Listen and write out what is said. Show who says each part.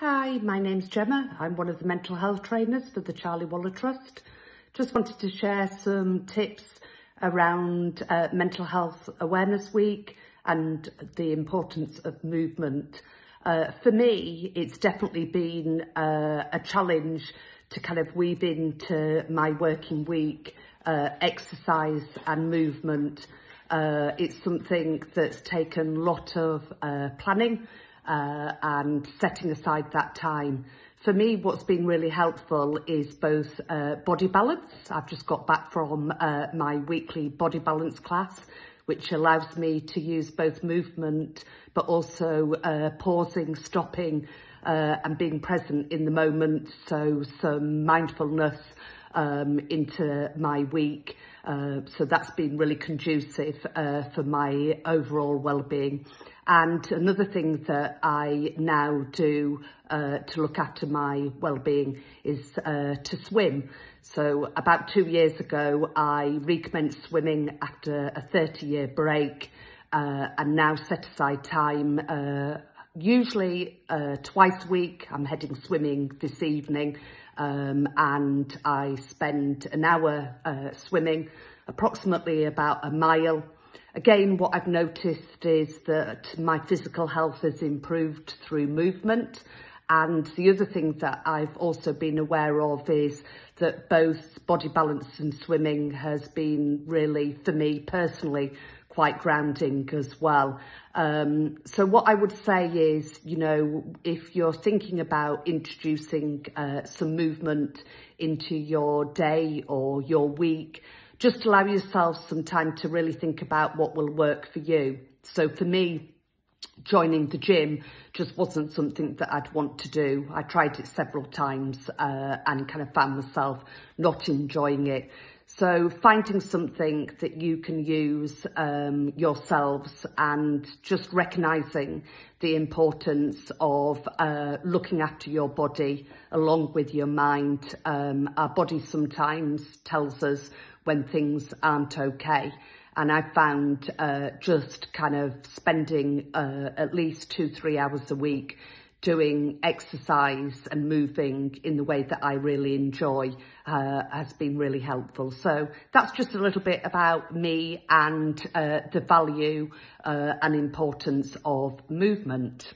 Speaker 1: Hi, my name's Gemma. I'm one of the mental health trainers for the Charlie Waller Trust. Just wanted to share some tips around uh, Mental Health Awareness Week and the importance of movement. Uh, for me, it's definitely been uh, a challenge to kind of weave into my working week uh, exercise and movement. Uh, it's something that's taken a lot of uh, planning uh, and setting aside that time. For me, what's been really helpful is both uh, body balance. I've just got back from uh, my weekly body balance class, which allows me to use both movement, but also uh, pausing, stopping, uh, and being present in the moment. So some mindfulness um, into my week. Uh, so that's been really conducive uh, for my overall well-being. And another thing that I now do uh, to look after my well-being is uh, to swim. So about two years ago, I recommenced swimming after a 30-year break uh, and now set aside time uh, usually uh, twice a week. I'm heading swimming this evening um, and I spend an hour uh, swimming, approximately about a mile Again, what I've noticed is that my physical health has improved through movement. And the other thing that I've also been aware of is that both body balance and swimming has been really, for me personally, quite grounding as well. Um, so what I would say is, you know, if you're thinking about introducing uh, some movement into your day or your week, just allow yourself some time to really think about what will work for you. So for me, joining the gym just wasn't something that I'd want to do. I tried it several times uh, and kind of found myself not enjoying it. So finding something that you can use um, yourselves and just recognising the importance of uh, looking after your body along with your mind. Um, our body sometimes tells us when things aren't okay. And I found uh, just kind of spending uh, at least two, three hours a week doing exercise and moving in the way that I really enjoy uh, has been really helpful. So that's just a little bit about me and uh, the value uh, and importance of movement.